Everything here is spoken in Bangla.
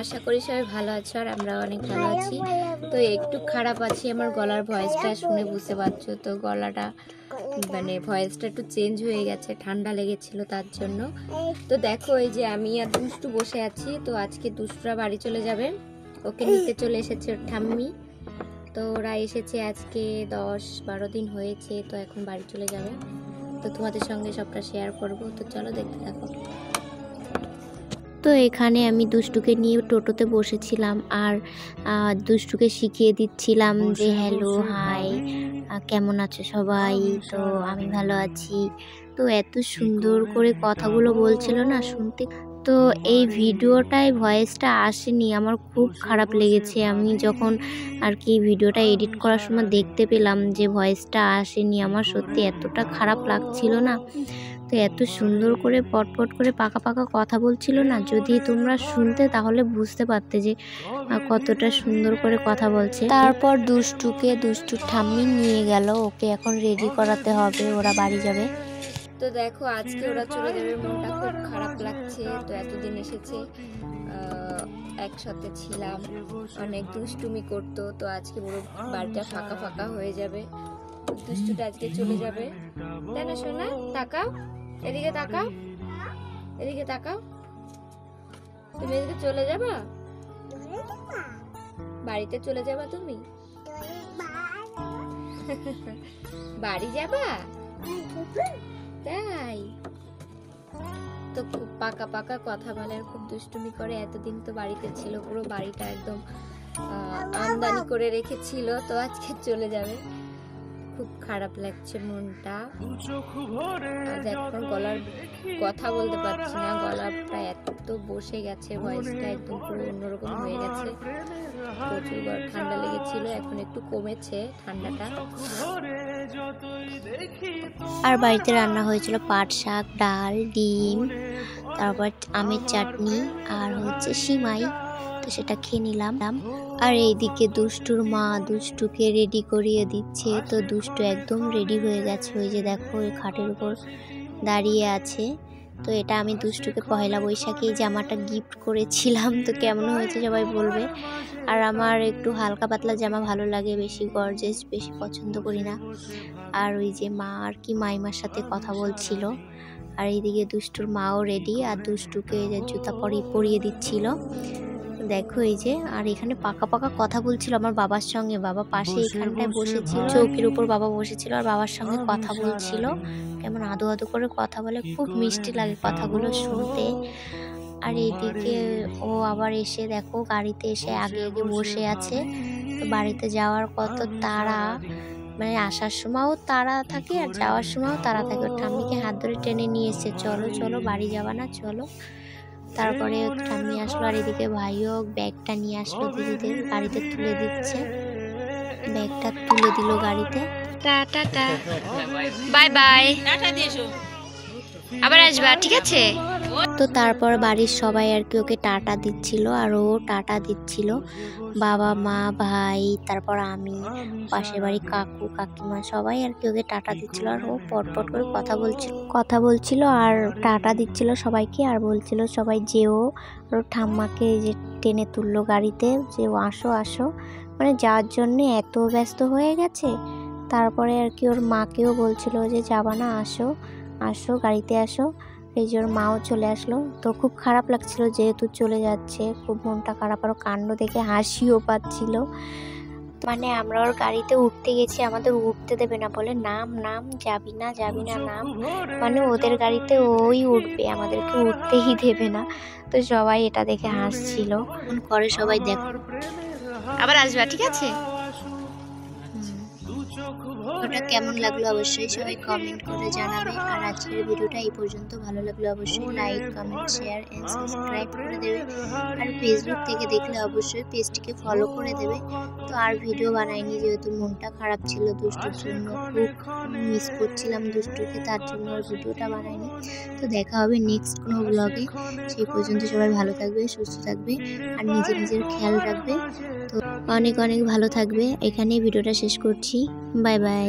আশা করি সবাই ভালো আছো আর আমরা অনেক ভালো আছি। তো একটু খারাপ আছি আমার গলার ভয়েসটা শুনে বুঝতে পারছ। তো গলাটা মানে ভয়েসটা একটু চেঞ্জ হয়ে গেছে ঠান্ডা লেগেছিল তার জন্য। তো দেখো এই যে আমি আর দুষ্টু বসে আছি তো আজকে দুষ্টুরা বাড়ি চলে যাবে। ওকে নিতে চলে এসেছে ওর ঠাম্মি। তো ওরা এসেছে আজকে দশ বারো দিন হয়েছে তো এখন বাড়ি চলে যাবে। তো তোমাদের সঙ্গে সবটা শেয়ার করব। তো চলো দেখতে থাকো। তো এখানে আমি দুষ্টুকে নিয়ে টোটোতে বসেছিলাম আর দুষ্টুকে শিখিয়ে দিচ্ছিলাম যে হ্যালো হাই কেমন আছো সবাই? তো আমি ভালো। আছি। তো এত সুন্দর করে কথাগুলো বলছিল না শুনতে। তো এই ভিডিওটায় ভয়েসটা আসেনি আমার খুব খারাপ লেগেছে। আমি যখন আর কি ভিডিওটা এডিট করার সময় দেখতে পেলাম যে ভয়েসটা আসেনি আমার সত্যি এতটা খারাপ লাগছিল না। তো এত সুন্দর করে পটপট করে পাকা পাকা কথা বলছিল না? যদি তোমরা শুনতে তাহলে বুঝতে পারতে যে কতটা সুন্দর করে কথা বলছে। তারপর দুষ্টুকে দুষ্টু ঠাম্মি নিয়ে গেল। ওকে এখন রেডি করাতে হবে, ওরা বাড়ি যাবে। তো দেখো, আজকে ওরা চলে যাবে। মনটা খুব খারাপ লাগছে। তো এতদিন এসেছে একসাথে ছিলাম। অনেক দুষ্টুমি করতো। তো আজকে পুরো বাড়িটা ফাঁকা ফাঁকা হয়ে যাবে। দুষ্টুটা আজকে চলে যাবে। তাই না শোনা তাকাও। এদিকে তাকাও। এদিকে তাকাও। তুমি এদিকে চলে যাবা? বাড়িতে চলে যাবা তুমি? বাড়ি যাবা? তাই? তো খুব পাকা পাকা কথা বলে, আর খুব দুষ্টুমি করে। এতদিন তো বাড়িতে ছিল, পুরো বাড়িটা একদম আমদানি করে রেখেছিল, তো আজকে চলে যাবে। খুব খারাপ লাগছে মনটা। এখন গলার কথা বলতে পারছি না গলাটা এত বসে গেছে ভয়েসটা একদম পুরো অন্যরকম হয়ে গেছে। প্রচুর ঠান্ডা লেগেছিল এখন একটু কমেছে ঠান্ডাটা। আর বাড়িতে রান্না হয়েছিল পাট শাক ডাল ডিম তারপর আমের চাটনি আর হচ্ছে সিমাই। তো সেটা খেয়ে নিলাম। আর এইদিকে দুষ্টুর মা দুষ্টুকে রেডি করিয়ে দিচ্ছে। তো দুষ্টু একদম রেডি হয়ে গেছে। ওই যে দেখো, ওই খাটের উপর দাঁড়িয়ে আছে। তো এটা আমি দুষ্টুকে পয়লা বৈশাখে এই জামাটা গিফট করেছিলাম। তো কেমন হয়েছে সবাই বলবে। আর আমার একটু হালকা পাতলা জামা ভালো লাগে, বেশি গর্জেস বেশি পছন্দ করি না। আর ওই যে মা আর কি মাইমার সাথে কথা বলছিল। আর এইদিকে দুষ্টুর মাও রেডি আর দুষ্টুকে জুতা পরিয়ে পরিয়ে দিচ্ছিল। দেখো এই যে আর এখানে পাকা পাকা কথা বলছিল আমার বাবার সঙ্গে। বাবা পাশে এখানটায় বসেছিল চৌকির উপর বাবা বসেছিল আর বাবার সঙ্গে কথা বলছিল। কেমন আদো আদো করে কথা বলে খুব মিষ্টি লাগে কথাগুলো শুনতে। আর এদিকে ও আবার এসে দেখো গাড়িতে এসে আগে আগে বসে আছে। তো বাড়িতে যাওয়ার কত তারা মানে আসার সময়ও তারা থাকে আর যাওয়ার সময়ও তারা থাকে। ওর ঠাম্মিকে হাত ধরে টেনে নিয়ে এসছে। চলো চলো বাড়ি যাবা না চলো। তারপরে নিয়ে আসলো আর এদিকে ভাইও ব্যাগটা নিয়ে আসলো দিদিদের গাড়িতে তুলে দিচ্ছে। ব্যাগটা তুলে দিল গাড়িতে। Tata bye bye. আবার আসবা, ঠিক আছে? তো তারপর বাড়ির সবাই আর কি ওকে টাটা দিচ্ছিল, আর ও টাটা দিচ্ছিল। বাবা, মা, ভাই, তারপর আমি, পাশের বাড়ি কাকু, কাকিমা সবাই আর কি ওকে টাটা দিচ্ছিল, আর ও পটপট করে কথা বলছিল কথা বলছিল আর টাটা দিচ্ছিল সবাইকে, আর বলছিল সবাই যেও, আর ঠাম্মাকে যে টেনে তুললো গাড়িতে, যে আসো আসো। মানে যাওয়ার জন্যে এত ব্যস্ত হয়ে গেছে। তারপরে আর কি ওর মাকেও বলছিল যে, যাবা না, আসো। আসো, গাড়িতে আসো। এই যে ওর মাও চলে আসলো। তো খুব খারাপ লাগছিল যেহেতু চলে যাচ্ছে। খুব মনটা খারাপ আরও কাণ্ড দেখে হাসিও পাচ্ছিল। মানে আমরা ওর গাড়িতে উঠতে গেছি, আমাদের উঠতে দেবে না বলে। নাম নাম, যাবি না যাবি না, নাম। মানে ওদের গাড়িতে ওই উঠবে, আমাদেরকে উঠতেই দেবে না। তো সবাই এটা দেখে হাসছিল। করে সবাই দেখো। আবার আসবা, ঠিক আছে? ওটা কেমন লাগল অবশ্যই সবাই কমেন্ট করে জানাবে। আর আজকের ভিডিওটা এই পর্যন্ত। ভালো লাগল অবশ্যই like comment share and subscribe করে দেবে। আর ফেসবুক থেকে দেখলে অবশ্যই পেজটিকে ফলো করে দেবে। তো আর ভিডিও বানাইনি যেহেতু, মনটা খারাপ ছিল দুষ্টুর জন্য। খুব মিস করছিলাম দুষ্টুকে, তার জন্য আর ভিডিওটা বানাইনি। তো দেখা হবে নেক্সট কোনো ব্লগে সেই পর্যন্ত সবাই ভালো থাকবে, সুস্থ থাকবে, আর নিজের নিজের খেয়াল রাখবে। তো অনেক অনেক ভালো থাকবে। এখানেই ভিডিওটা শেষ করছি। Bye bye